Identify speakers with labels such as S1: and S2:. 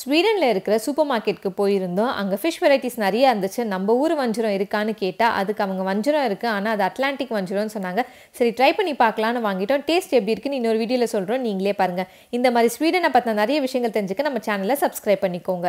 S1: ஸ்வீடனில் இருக்கிற சூப்பர் மார்க்கெட்டுக்கு போயிருந்தோம். அங்கே ஃபிஷ் வெரைட்டிஸ் நிறைய இருந்துச்சு. நம்ம ஊர் வஞ்சிரம் இருக்கான்னு கேட்டால் அதுக்கு அவங்க வஞ்சிரம் இருக்குது ஆனால் அது அட்லாண்டிக் வஞ்சிரம்னு சொன்னாங்க. சரி ட்ரை பண்ணி பார்க்கலான்னு வாங்கிட்டோம். டேஸ்ட் எப்படி இருக்குன்னு இன்னொரு வீடியோவில் சொல்கிறோம் நீங்களே பாருங்கள் இந்த மாதிரி ஸ்வீடனை பற்றின நிறைய விஷயங்கள் தெரிஞ்சுக்க நம்ம சேனலை சப்ஸ்கிரைப் பண்ணிக்கோங்க.